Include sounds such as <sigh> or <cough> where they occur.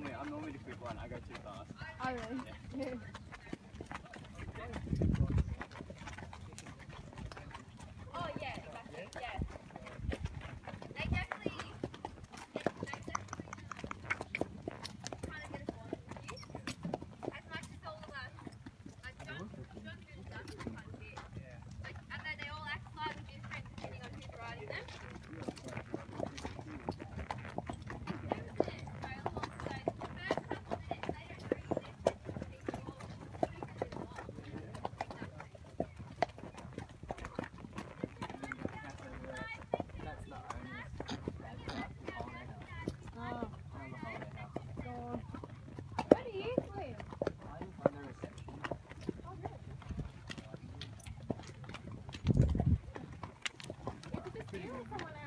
normally I'm normally the quick one. I go too fast. Oh, really? <laughs> pretty good.